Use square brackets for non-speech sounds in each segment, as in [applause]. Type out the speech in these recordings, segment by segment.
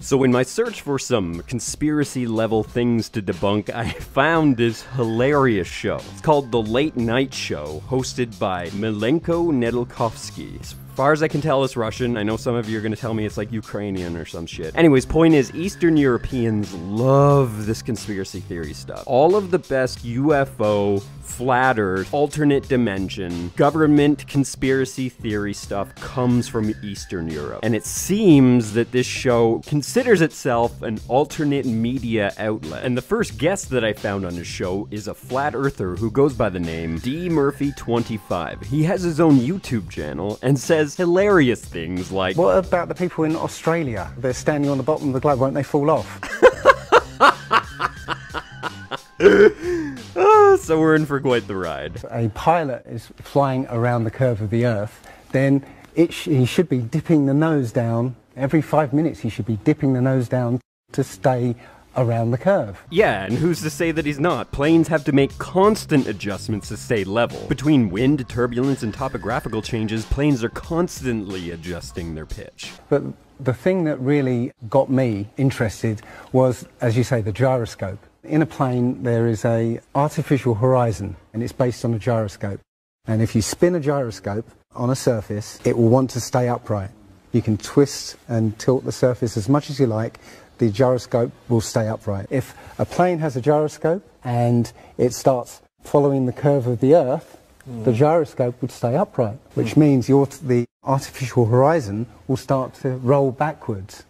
So, in my search for some conspiracy level things to debunk, I [laughs] found this hilarious show. It's called The Late Night Show, hosted by Milenko Nedelkovski. As far as I can tell, it's Russian. I know some of you are going to tell me it's like Ukrainian or some shit. Anyways, point is, Eastern Europeans love this conspiracy theory stuff. All of the best UFO, flat earth, alternate dimension, government conspiracy theory stuff comes from Eastern Europe. And it seems that this show considers itself an alternate media outlet. And the first guest that I found on this show is a flat earther who goes by the name D Murphy25. He has his own YouTube channel and says hilarious things like What about the people in Australia? They're standing on the bottom of the globe, won't they fall off? [laughs] Ah, so we're in for quite the ride. a pilot is flying around the curve of the Earth, then it sh- he should be dipping the nose down. Every five minutes, he should be dipping the nose down to stay around the curve. Yeah, and who's to say that he's not? Planes have to make constant adjustments to stay level. Between wind, turbulence, and topographical changes, planes are constantly adjusting their pitch. But the thing that really got me interested was, as you say, the gyroscope. In a plane, there is a artificial horizon, and it's based on a gyroscope. And if you spin a gyroscope on a surface, it will want to stay upright. You can twist and tilt the surface as much as you like. The gyroscope will stay upright. If a plane has a gyroscope and it starts following the curve of the Earth, the gyroscope would stay upright, which hmm. means your, the artificial horizon will start to roll backwards.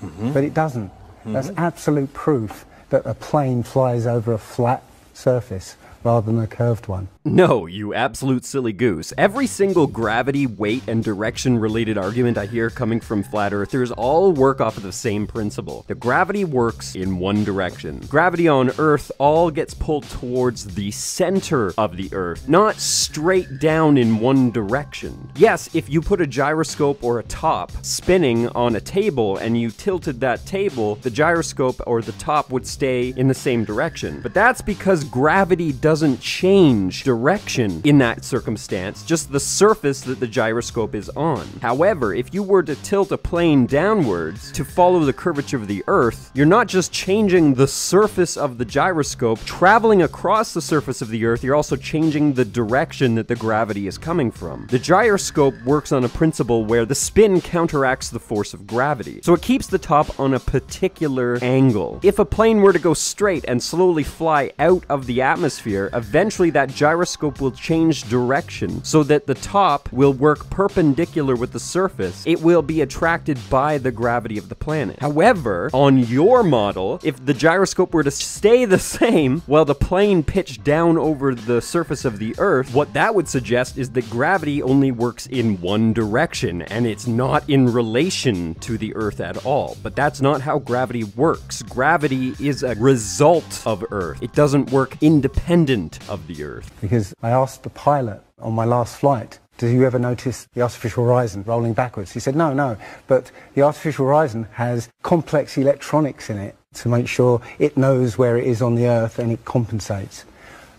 Mm-hmm. But it doesn't. Mm-hmm. That's absolute proof that a plane flies over a flat surface rather than a curved one. No, you absolute silly goose. Every single gravity, weight, and direction related argument I hear coming from flat earthers all work off of the same principle. The gravity works in one direction. Gravity on Earth all gets pulled towards the center of the Earth, not straight down in one direction. Yes, if you put a gyroscope or a top spinning on a table and you tilted that table, the gyroscope or the top would stay in the same direction. But that's because gravity doesn't change direction in that circumstance, just the surface that the gyroscope is on. However, if you were to tilt a plane downwards to follow the curvature of the Earth, you're not just changing the surface of the gyroscope, traveling across the surface of the Earth, you're also changing the direction that the gravity is coming from. The gyroscope works on a principle where the spin counteracts the force of gravity, so it keeps the top on a particular angle. If a plane were to go straight and slowly fly out of the atmosphere, eventually that gyroscope will change direction so that the top will work perpendicular with the surface. It will be attracted by the gravity of the planet. However, on your model, if the gyroscope were to stay the [laughs] same while the plane pitched down over the surface of the Earth, what that would suggest is that gravity only works in one direction and it's not in relation to the Earth at all. But that's not how gravity works. Gravity is a result of Earth, it doesn't work independent of the Earth. Because I asked the pilot on my last flight, do you ever notice the artificial horizon rolling backwards? He said, no, no, but the artificial horizon has complex electronics in it to make sure it knows where it is on the Earth and it compensates.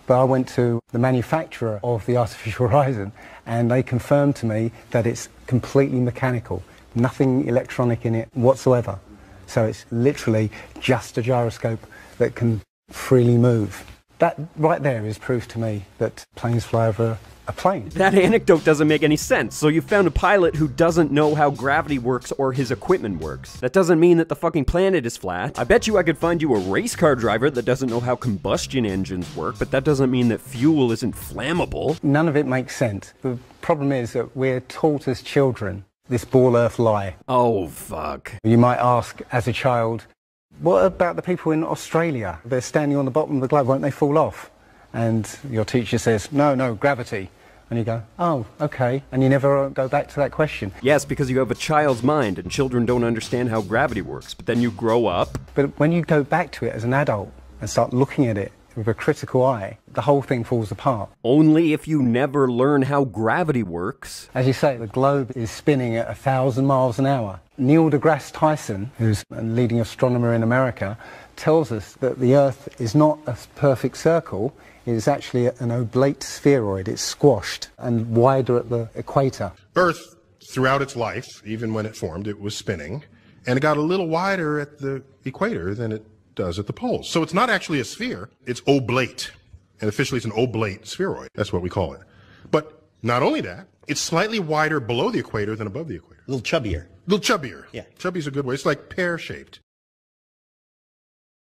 But I went to the manufacturer of the artificial [laughs] horizon and they confirmed to me that it's completely mechanical, nothing electronic in it whatsoever. So it's literally just a gyroscope that can freely move. That right there is proof to me that planes fly over a plane. That anecdote doesn't make any sense. So you found a pilot who doesn't know how gravity works or his equipment works. That doesn't mean that the fucking planet is flat. I bet you I could find you a race car driver that doesn't know how combustion engines work, but that doesn't mean that fuel isn't flammable. None of it makes sense. The problem is that we're taught as children this ball earth lie. Oh, fuck. You might ask as a child, what about the people in Australia? They're standing on the bottom of the globe, won't they fall off? And your teacher says, no, no, gravity. And you go, oh, okay. And you never go back to that question. Yes, because you have a child's mind and children don't understand how gravity works. But then you grow up. But when you go back to it as an adult and start looking at it with a critical eye, the whole thing falls apart. Only if you never learn how gravity works. As you say, the globe is spinning at a thousand miles an hour. Neil deGrasse Tyson, who's a leading astronomer in America, tells us that the Earth is not a perfect circle. It is actually an oblate spheroid. It's squashed and wider at the equator. Earth, throughout its life, even when it formed, it was spinning. and it got a little wider at the equator than it does at the poles. So it's not actually a sphere, it's oblate. And officially it's an oblate spheroid. That's what we call it. But not only that, it's slightly wider below the equator than above the equator. A little chubbier. A little chubbier. Yeah. Chubby's a good way. It's like pear shaped.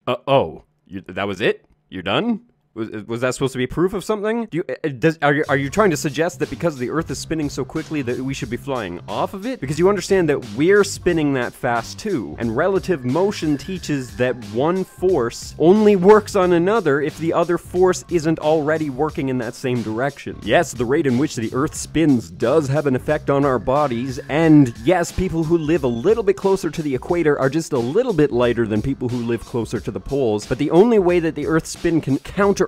Uh oh, you, that was it? You're done? Was, was that supposed to be proof of something? Do you, uh, does, are, you, are you trying to suggest that because the Earth is spinning so quickly that we should be flying off of it? Because you understand that we're spinning that fast too, and relative motion teaches that one force only works on another if the other force isn't already working in that same direction. Yes, the rate in which the Earth spins does have an effect on our bodies, and yes, people who live a little bit closer to the equator are just a little bit lighter than people who live closer to the poles, but the only way that the Earth's spin can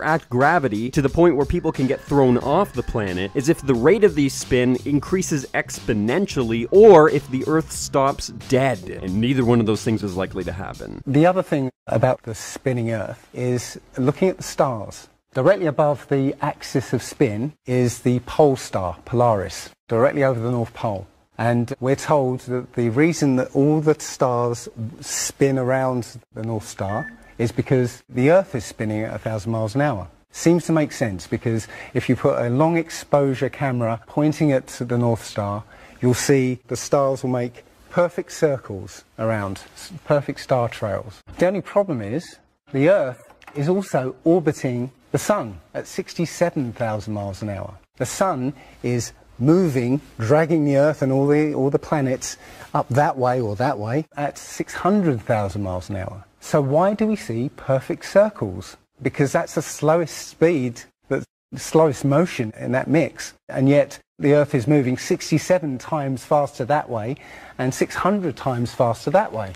counteract gravity to the point where people can get thrown off the planet is if the rate of the spin increases exponentially or if the Earth stops dead. And neither one of those things is likely to happen. The other thing about the spinning Earth is looking at the stars. Directly above the axis of spin is the pole star, Polaris, directly over the North Pole. And we're told that the reason that all the stars spin around the North Star is because the Earth is spinning at 1,000 miles an hour. Seems to make sense because if you put a long exposure camera pointing at the North Star, you'll see the stars will make perfect circles around, perfect star trails. The only problem is the Earth is also orbiting the Sun at 67,000 miles an hour. The Sun is moving, dragging the Earth and all the, all the planets up that way or that way at 600,000 miles an hour. So why do we see perfect circles? Because that's the slowest speed, the slowest motion in that mix. And yet the Earth is moving 67 times faster that way and 600 times faster that way.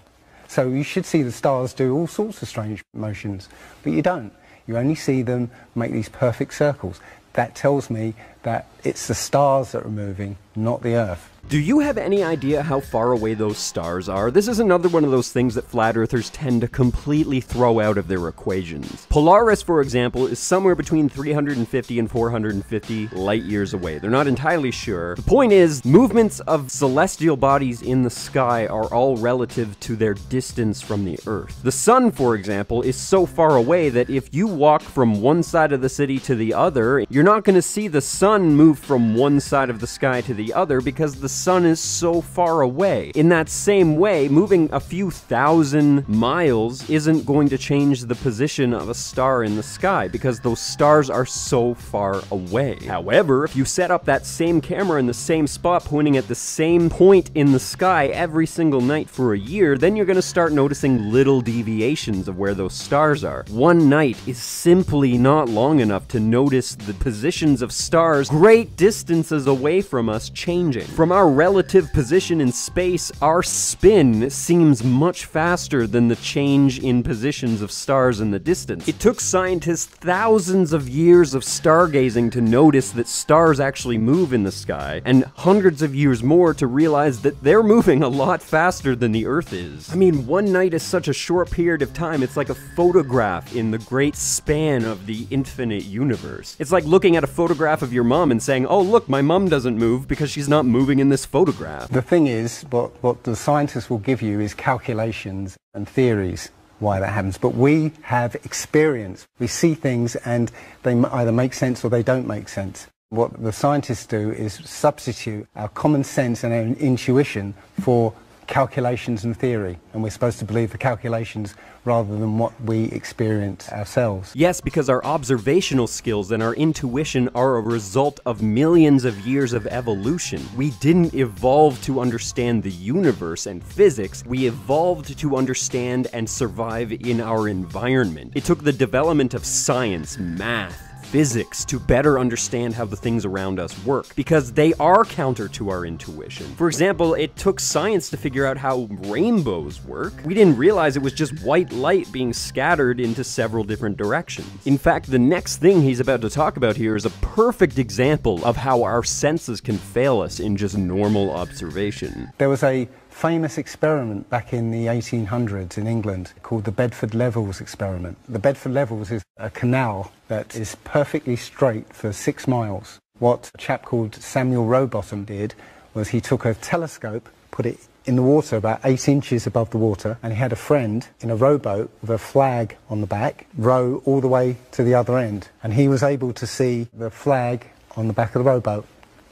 So you should see the stars do all sorts of strange motions, but you don't. You only see them make these perfect circles. That tells me that it's the stars that are moving, not the Earth. Do you have any idea how far away those stars are? This is another one of those things that flat earthers tend to completely throw out of their equations. Polaris, for example, is somewhere between 350 and 450 light years away. They're not entirely sure. The point is, movements of celestial bodies in the sky are all relative to their distance from the Earth. The sun, for example, is so far away that if you walk from one side of the city to the other, you're not going to see the sun move from one side of the sky to the other because the sun is so far away. In that same way, moving a few thousand miles isn't going to change the position of a star in the sky because those stars are so far away. However, if you set up that same camera in the same spot pointing at the same point in the sky every single night for a year, then you're going to start noticing little deviations of where those stars are. One night is simply not long enough to notice the positions of stars great distances away from us changing. From our relative position in space, our spin seems much faster than the change in positions of stars in the distance. It took scientists thousands of years of stargazing to notice that stars actually move in the sky, and hundreds of years more to realize that they're moving a lot faster than the Earth is. I mean, one night is such a short period of time, it's like a photograph in the great span of the infinite universe. It's like looking at a photograph of your mom and saying, oh, look, my mom doesn't move because she's not moving in this photograph. The thing is, what, what the scientists will give you is calculations and theories why that happens. But we have experience. We see things and they either make sense or they don't make sense. What the scientists do is substitute our common sense and our intuition for calculations and theory, and we're supposed to believe the calculations rather than what we experience ourselves. Yes, because our observational skills and our intuition are a result of millions of years of evolution. We didn't evolve to understand the universe and physics, we evolved to understand and survive in our environment. It took the development of science, math, physics to better understand how the things around us work because they are counter to our intuition. For example, it took science to figure out how rainbows work. We didn't realize it was just white light being scattered into several different directions. In fact, the next thing he's about to talk about here is a perfect example of how our senses can fail us in just normal observation. There was a famous experiment back in the 1800s in England called the Bedford Levels experiment. The Bedford Levels is a canal that is perfectly straight for six miles. What a chap called Samuel Rowbotham did was he took a telescope, put it in the water, about eight inches above the water, and he had a friend in a rowboat with a flag on the back, row all the way to the other end. And he was able to see the flag on the back of the rowboat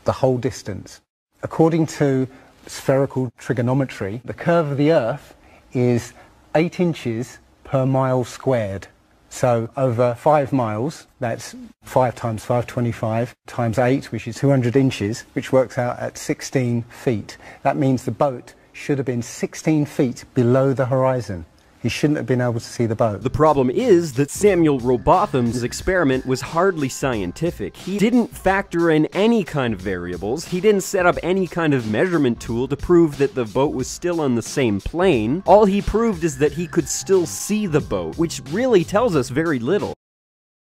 the whole distance. According to spherical trigonometry, the curve of the Earth is eight inches per mile squared. So over five miles, that's five times 525 times eight, which is 200 inches, which works out at 16 feet. That means the boat should have been 16 feet below the horizon. He shouldn't have been able to see the boat. The problem is that Samuel Rowbotham's experiment was hardly scientific. He didn't factor in any kind of variables, he didn't set up any kind of measurement tool to prove that the boat was still on the same plane. All he proved is that he could still see the boat, which really tells us very little.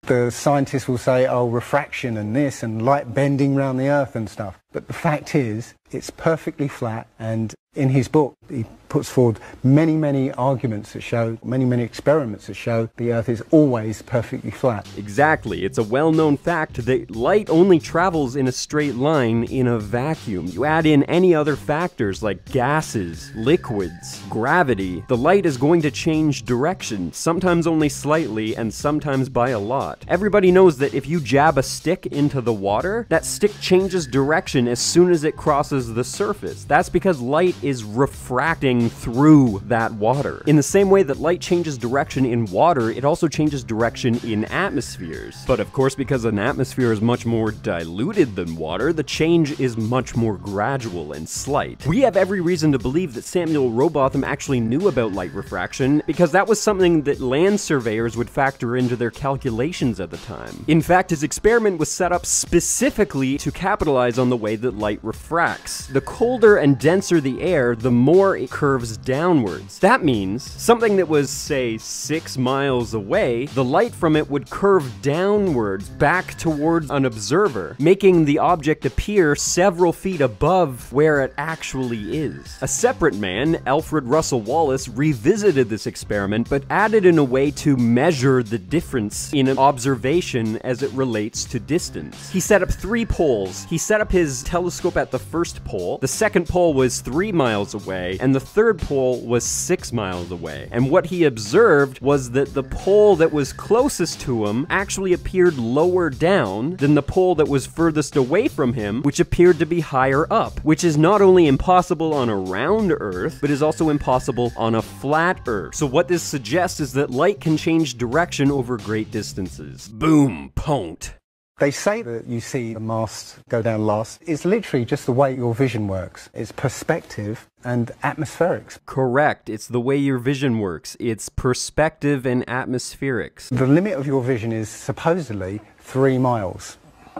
The scientists will say, oh, refraction and this and light bending around the earth and stuff. But the fact is, it's perfectly flat and in his book, he puts forward many, many arguments that show, many, many experiments that show the Earth is always perfectly flat. Exactly. It's a well known fact that light only travels in a straight line in a vacuum. You add in any other factors like gases, liquids, gravity, the light is going to change direction, sometimes only slightly and sometimes by a lot. Everybody knows that if you jab a stick into the water, that stick changes direction as soon as it crosses the surface. That's because light is refracting through that water. In the same way that light changes direction in water, it also changes direction in atmospheres. But of course, because an atmosphere is much more diluted than water, the change is much more gradual and slight. We have every reason to believe that Samuel Rowbotham actually knew about light refraction because that was something that land surveyors would factor into their calculations at the time. In fact, his experiment was set up specifically to capitalize on the way that light refracts. The colder and denser the air, air, the more it curves downwards. That means something that was, say, six miles away, the light from it would curve downwards back towards an observer, making the object appear several feet above where it actually is. A separate man, Alfred Russel Wallace, revisited this experiment but added in a way to measure the difference in an observation as it relates to distance. He set up three poles. He set up his telescope at the first pole. The second pole was three miles away, and the third pole was six miles away. And what he observed was that the pole that was closest to him actually appeared lower down than the pole that was furthest away from him, which appeared to be higher up, which is not only impossible on a round Earth, but is also impossible on a flat Earth. So what this suggests is that light can change direction over great distances. Boom, pont. They say that you see the mast go down last. It's literally just the way your vision works. It's perspective and atmospherics. Correct. It's the way your vision works. It's perspective and atmospherics. The limit of your vision is supposedly three miles.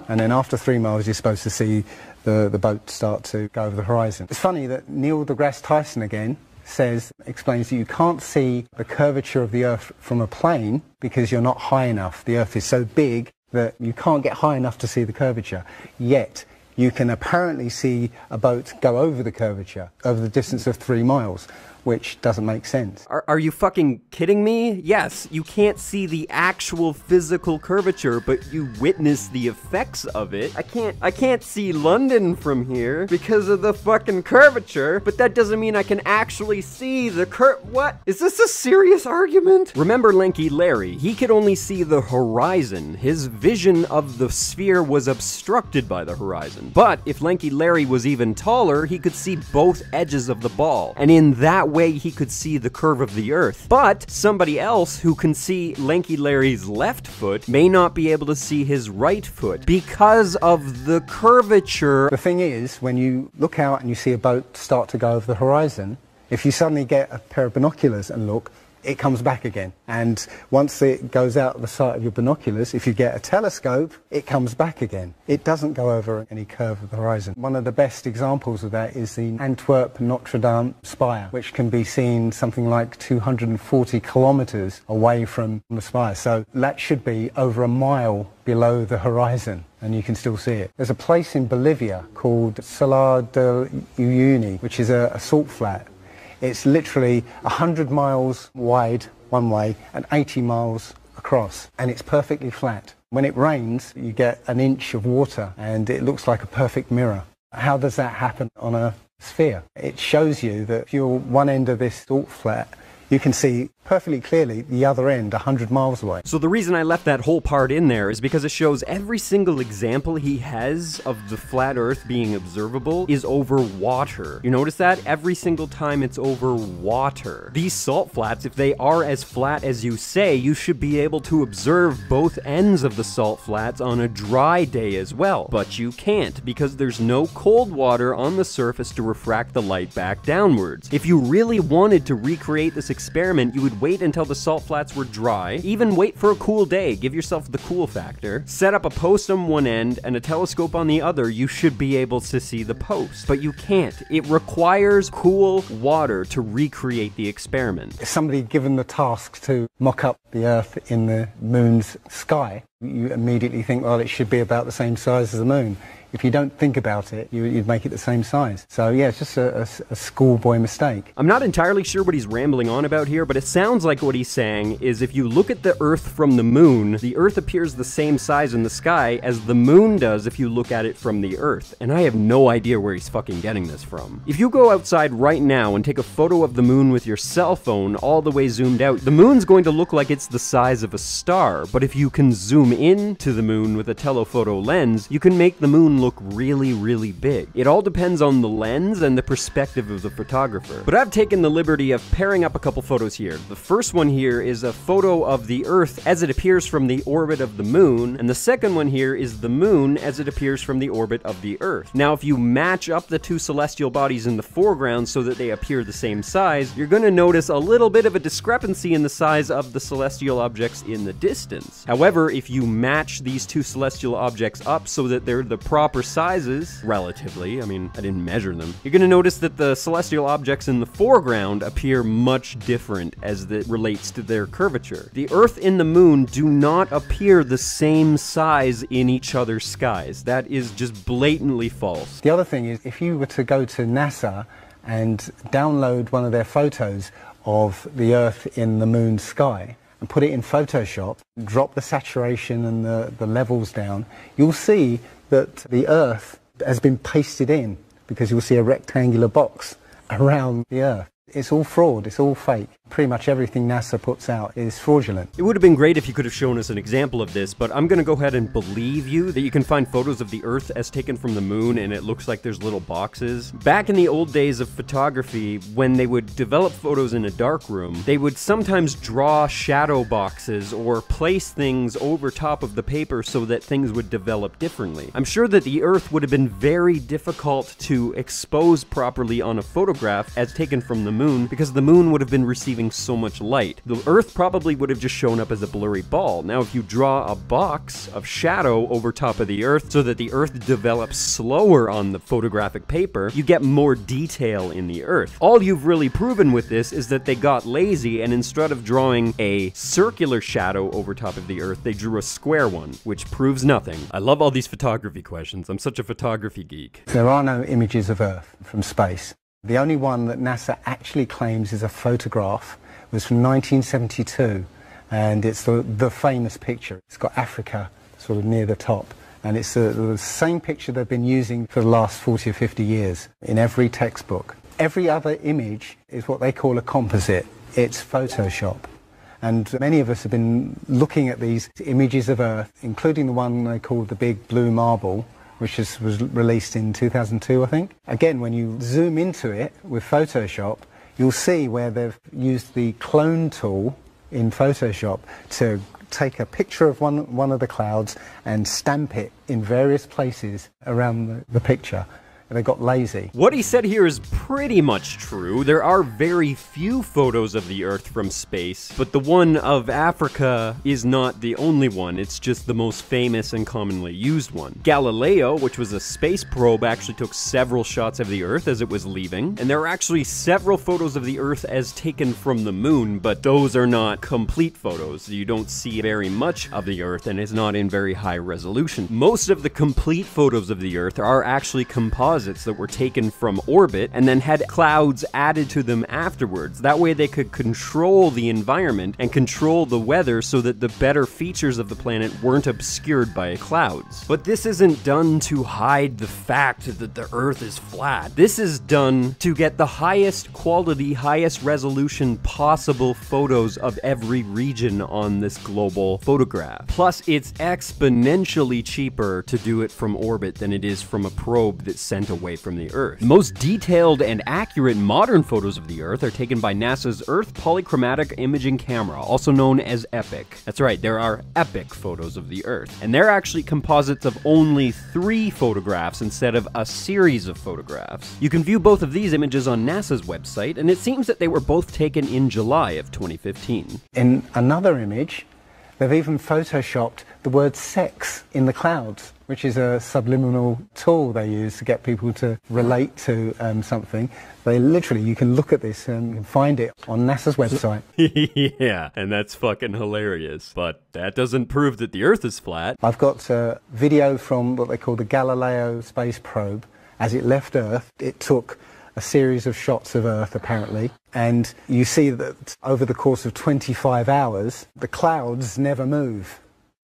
And then after three miles, you're supposed to see the, the boat start to go over the horizon. It's funny that Neil deGrasse Tyson again says, explains that you can't see the curvature of the Earth from a plane because you're not high enough. The Earth is so big that you can't get high enough to see the curvature. Yet, you can apparently see a boat go over the curvature, over the distance of three miles which doesn't make sense. Are, are you fucking kidding me? Yes, you can't see the actual physical curvature, but you witness the effects of it. I can't I can't see London from here because of the fucking curvature, but that doesn't mean I can actually see the cur- What? Is this a serious argument? Remember Lanky Larry, he could only see the horizon. His vision of the sphere was obstructed by the horizon. But if Lanky Larry was even taller, he could see both edges of the ball. And in that way he could see the curve of the earth. But somebody else who can see Lanky Larry's left foot may not be able to see his right foot because of the curvature. The thing is, when you look out and you see a boat start to go over the horizon, if you suddenly get a pair of binoculars and look, it comes back again. And once it goes out of the sight of your binoculars, if you get a telescope, it comes back again. It doesn't go over any curve of the horizon. One of the best examples of that is the Antwerp Notre Dame spire, which can be seen something like 240 kilometers away from the spire. So that should be over a mile below the horizon and you can still see it. There's a place in Bolivia called Salar de Uyuni, which is a, a salt flat it's literally 100 miles wide one way and 80 miles across, and it's perfectly flat. When it rains, you get an inch of water, and it looks like a perfect mirror. How does that happen on a sphere. It shows you that if you're one end of this salt flat, you can see perfectly clearly the other end 100 miles away. So the reason I left that whole part in there is because it shows every single example he has of the flat earth being observable is over water. You notice that? Every single time it's over water. These salt flats, if they are as flat as you say, you should be able to observe both ends of the salt flats on a dry day as well. But you can't because there's no cold water on the surface to refract the light back downwards. If you really wanted to recreate this experiment, you would wait until the salt flats were dry, even wait for a cool day, give yourself the cool factor, set up a post on one end and a telescope on the other, you should be able to see the post. But you can't. It requires cool water to recreate the experiment. Somebody given the task to mock up the Earth in the moon's sky, you immediately think, well, it should be about the same size as the moon if you don't think about it, you, would make it the same size. So yeah, it's just a, a, a schoolboy mistake. I'm not entirely sure what he's rambling on about here, but it sounds like what he's saying is if you look at the Earth from the moon, the Earth appears the same size in the sky as the moon does if you look at it from the Earth. And I have no idea where he's fucking getting this from. If you go outside right now and take a photo of the moon with your cell phone all the way zoomed out, the moon's going to look like it's the size of a star. But if you can zoom in to the moon with a telephoto lens, you can make the moon look really, really big. It all depends on the lens and the perspective of the photographer. But I've taken the liberty of pairing up a couple photos here. The first one here is a photo of the Earth as it appears from the orbit of the moon, and the second one here is the moon as it appears from the orbit of the Earth. Now, if you match up the two celestial bodies in the foreground so that they appear the same size, you're going to notice a little bit of a discrepancy in the size of the celestial objects in the distance. However, if you match these two celestial objects up so that they're the proper proper sizes, relatively, I mean, I didn't measure them, you're gonna notice that the celestial objects in the foreground appear much different as it relates to their curvature. The Earth and the Moon do not appear the same size in each other's skies. That is just blatantly false. The other thing is, if you were to go to NASA and download one of their photos of the Earth in the Moon's sky, and put it in Photoshop, drop the saturation and the, the levels down, you'll see that the Earth has been pasted in because you'll see a rectangular box around the Earth. It's all fraud, it's all fake pretty much everything NASA puts out is fraudulent. It would have been great if you could have shown us an example of this, but I'm going to go ahead and believe you that you can find photos of the Earth as taken from the moon and it looks like there's little boxes. Back in the old days of photography, when they would develop photos in a dark room, they would sometimes draw shadow boxes or place things over top of the paper so that things would develop differently. I'm sure that the Earth would have been very difficult to expose properly on a photograph as taken from the moon because the moon would have been receiving so much light. The Earth probably would have just shown up as a blurry ball. Now, if you draw a box of shadow over top of the Earth so that the Earth develops slower on the photographic paper, you get more detail in the Earth. All you've really proven with this is that they got lazy and instead of drawing a circular shadow over top of the Earth, they drew a square one, which proves nothing. I love all these photography questions. I'm such a photography geek. There are no images of Earth from space. The only one that NASA actually claims is a photograph was from 1972 and it's the, the famous picture. It's got Africa sort of near the top and it's the, the same picture they've been using for the last 40 or 50 years in every textbook. Every other image is what they call a composite. It's Photoshop. And many of us have been looking at these images of Earth, including the one they call the big blue marble, which is, was released in 2002, I think. Again, when you zoom into it with Photoshop, you'll see where they've used the clone tool in Photoshop to take a picture of one, one of the clouds and stamp it in various places around the, the picture and they got lazy. What he said here is pretty much true. There are very few photos of the Earth from space, but the one of Africa is not the only one. It's just the most famous and commonly used one. Galileo, which was a space probe, actually took several shots of the Earth as it was leaving, and there are actually several photos of the Earth as taken from the moon, but those are not complete photos. You don't see very much of the Earth, and it's not in very high resolution. Most of the complete photos of the Earth are actually composite that were taken from orbit and then had clouds added to them afterwards. That way they could control the environment and control the weather so that the better features of the planet weren't obscured by clouds. But this isn't done to hide the fact that the Earth is flat. This is done to get the highest quality, highest resolution possible photos of every region on this global photograph. Plus, it's exponentially cheaper to do it from orbit than it is from a probe that's sent away from the Earth. The most detailed and accurate modern photos of the Earth are taken by NASA's Earth Polychromatic Imaging Camera, also known as EPIC. That's right, there are epic photos of the Earth. And they're actually composites of only three photographs instead of a series of photographs. You can view both of these images on NASA's website, and it seems that they were both taken in July of 2015. In another image, they've even photoshopped the word sex in the clouds, which is a subliminal tool they use to get people to relate to um, something. They literally, you can look at this and find it on NASA's website. [laughs] yeah, and that's fucking hilarious. But that doesn't prove that the Earth is flat. I've got a video from what they call the Galileo space probe. As it left Earth, it took a series of shots of Earth, apparently, and you see that over the course of 25 hours, the clouds never move.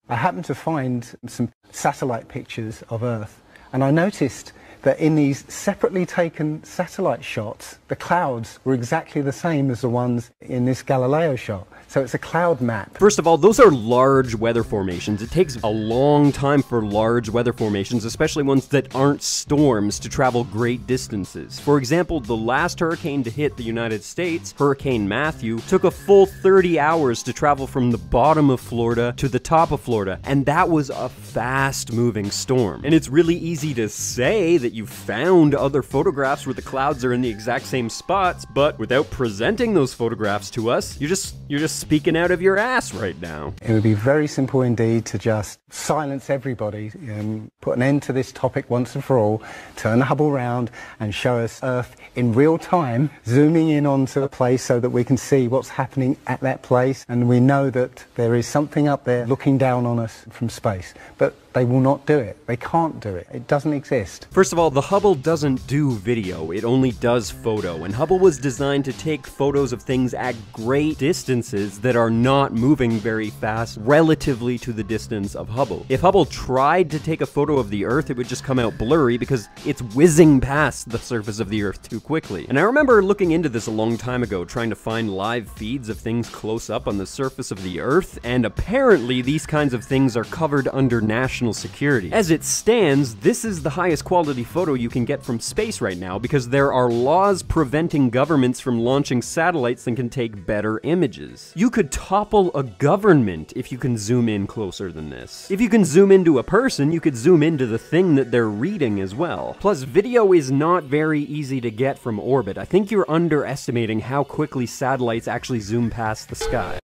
I happened to find some satellite pictures of Earth, and I noticed that in these separately taken satellite shots, the clouds were exactly the same as the ones in this Galileo shot. So it's a cloud map. First of all, those are large weather formations. It takes a long time for large weather formations, especially ones that aren't storms, to travel great distances. For example, the last hurricane to hit the United States, Hurricane Matthew, took a full 30 hours to travel from the bottom of Florida to the top of Florida, and that was a fast moving storm. And it's really easy to say that you found other photographs where the clouds are in the exact same spots, but without presenting those photographs to us, you're just you're just speaking out of your ass right now. It would be very simple indeed to just silence everybody, and put an end to this topic once and for all, turn the Hubble around and show us Earth in real time, zooming in onto a place so that we can see what's happening at that place and we know that there is something up there looking down on us from space. But they will not do it. They can't do it. It doesn't exist. First of all, the Hubble doesn't do video, it only does photo, and Hubble was designed to take photos of things at great distances that are not moving very fast relatively to the distance of Hubble. If Hubble tried to take a photo of the Earth, it would just come out blurry because it's whizzing past the surface of the Earth too quickly. And I remember looking into this a long time ago, trying to find live feeds of things close up on the surface of the Earth, and apparently these kinds of things are covered under national security. As it stands, this is the highest quality photo you can get from space right now because there are laws preventing governments from launching satellites that can take better images. You could topple a government if you can zoom in closer than this. If you can zoom into a person, you could zoom into the thing that they're reading as well. Plus, video is not very easy to get from orbit. I think you're underestimating how quickly satellites actually zoom past the sky.